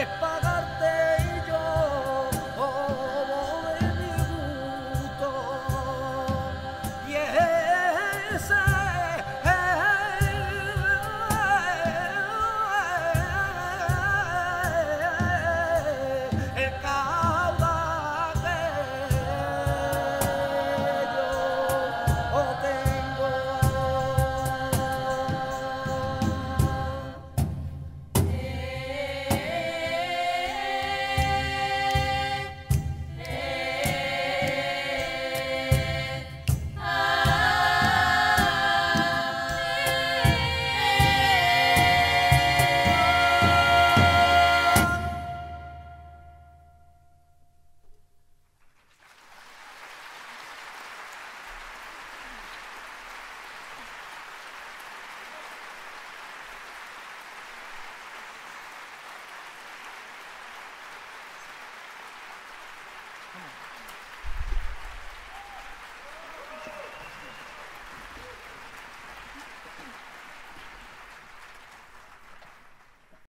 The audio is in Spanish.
España.